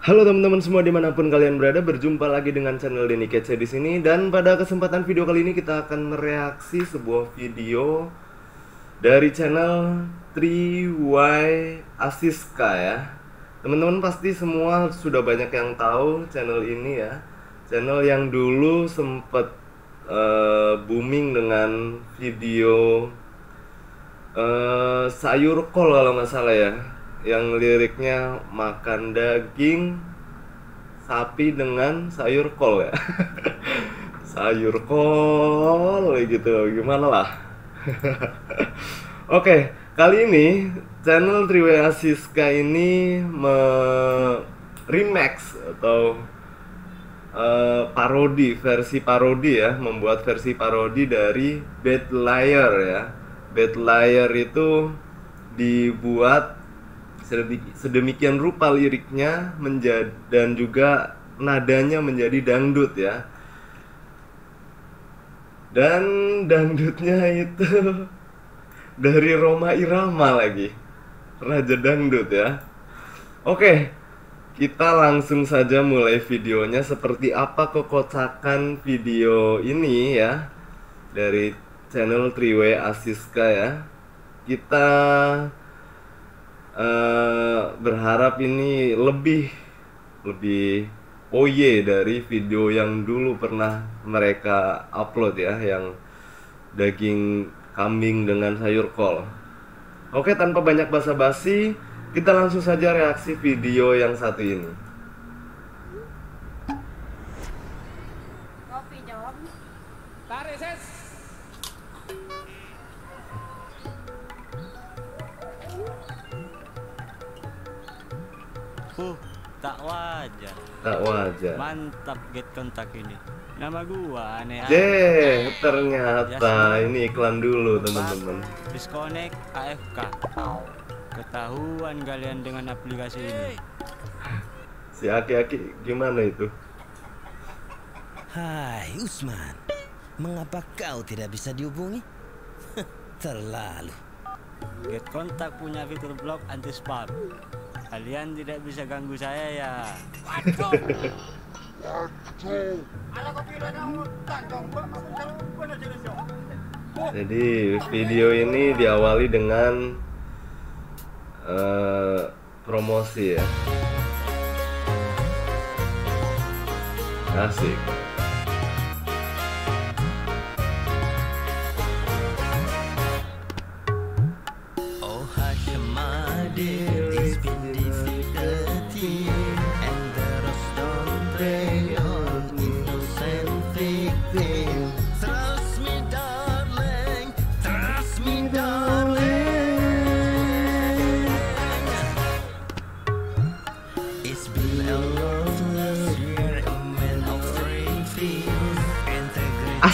Halo teman-teman semua di mana pun kalian berada berjumpa lagi dengan channel Denny Kece di sini dan pada kesempatan video kali ini kita akan mereaksi sebuah video dari channel 3Y Asiska ya. Teman-teman pasti semua sudah banyak yang tahu channel ini ya. Channel yang dulu sempat uh, booming dengan video uh, sayur kol kalau nggak salah ya yang liriknya makan daging sapi dengan sayur kol ya. Sayur kol gitu. Gimana lah? Oke kali ini channel Triwaya Siska ini me remix atau uh, parodi versi parodi ya membuat versi parodi dari Bad Liar ya. Bad Liar itu dibuat sedemikian rupa liriknya menjadi dan juga nadanya menjadi dangdut ya. Dan dangdutnya itu dari Roma Irama lagi Raja Dangdut ya. Oke kita langsung saja mulai videonya seperti apa kekocakan video ini ya dari channel Triwe Asiska ya. Kita uh, berharap ini lebih lebih oye dari video yang dulu pernah mereka upload ya yang daging kambing dengan sayur kol. Oke, tanpa banyak basa-basi, kita langsung saja reaksi video yang satu ini. Kopi jawab. Tarik ses. Huh, tak wajar. Tak wajar. Mantap get kontak ini. Nama gua aneh aja. Deh, ternyata ini iklan dulu teman-teman. Disconnect AFK. Ketahuan kalian dengan aplikasi ini. Si Aki-Aki gimana itu? Hai Usman, mengapa kau tidak bisa dihubungi? Terlalu. Get kontak punya fitur blok anti spam. Kalian tidak bisa ganggu saya ya. Jadi video ini diawali dengan eh, promosi ya. Asik. Oh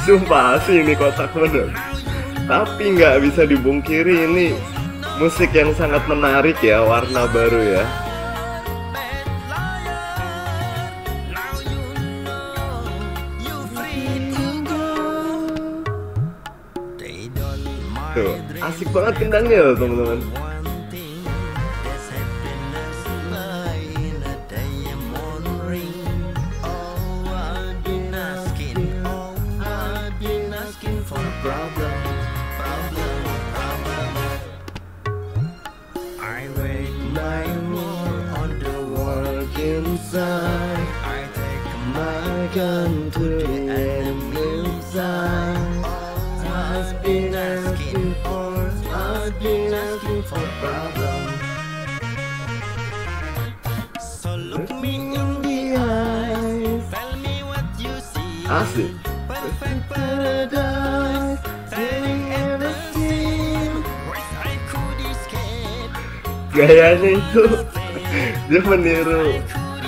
Sumpah sih ini kotak bener. Tapi nggak bisa dibungkiri ini musik yang sangat menarik ya, warna baru ya. Tuh, asik banget kendangnya loh teman-teman. Inside. I take my gun to the enemy side. I've been asking for, I've been asking for problems. So look me in the eyes, tell me what you see. Asik. Perfect paradise, the scene. Wish I could gayanya itu dia meniru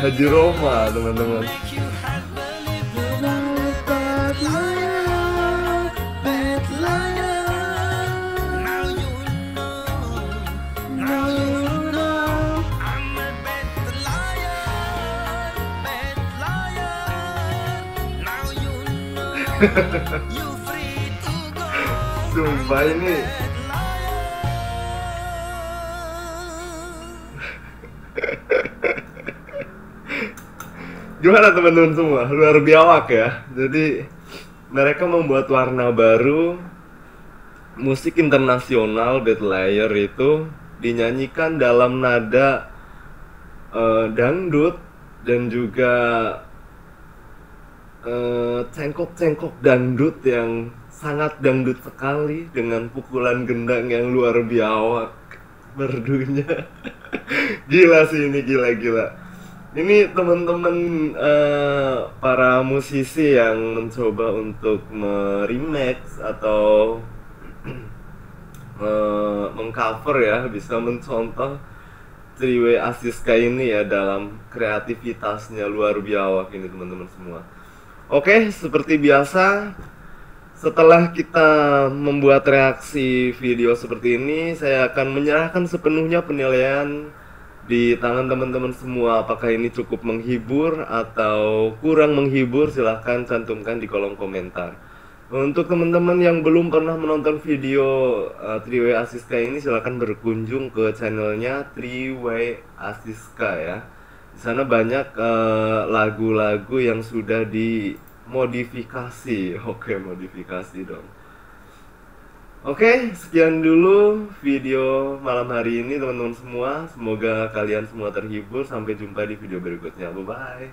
Haji Roma teman-teman. Now you gimana teman-teman semua? Luar biawak ya. Jadi mereka membuat warna baru. Musik internasional Bad Liar itu dinyanyikan dalam nada eh, dangdut dan juga eh, cengkok-cengkok dangdut yang sangat dangdut sekali dengan pukulan gendang yang luar biawak. Merdunya gila sih ini gila-gila ini teman-teman eh, para musisi yang mencoba untuk meremix atau eh, mengcover ya bisa mencontoh Triwe Asiska ini ya dalam kreativitasnya luar biawak ini teman-teman semua. Oke, seperti biasa setelah kita membuat reaksi video seperti ini, saya akan menyerahkan sepenuhnya penilaian di tangan teman-teman semua. Apakah ini cukup menghibur atau kurang menghibur? Silahkan cantumkan di kolom komentar. Untuk teman-teman yang belum pernah menonton video uh, Triway Asiska ini silahkan berkunjung ke channelnya Triway Asiska ya. Di sana banyak eh, lagu-lagu yang sudah dimodifikasi. Oke, modifikasi dong. Oke, sekian dulu video malam hari ini teman-teman semua. Semoga kalian semua terhibur. Sampai jumpa di video berikutnya. Bye bye.